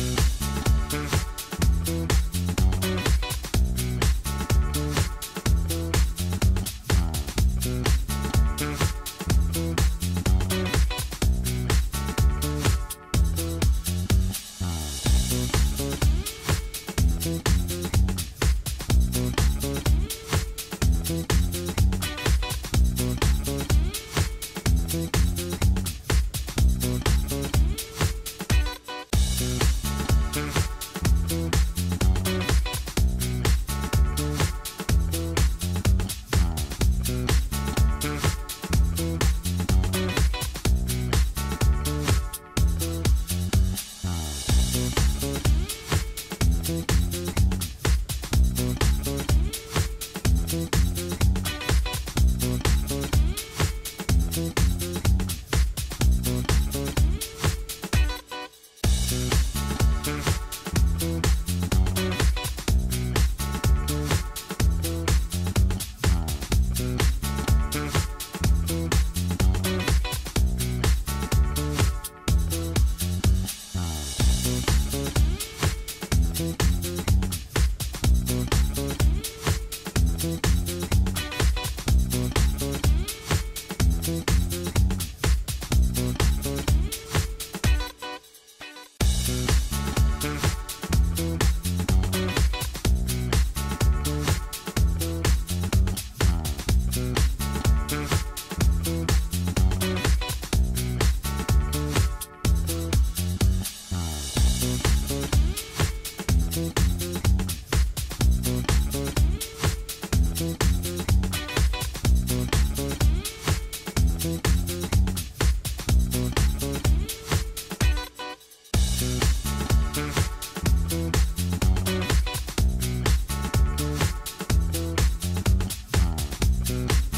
Thank Thank you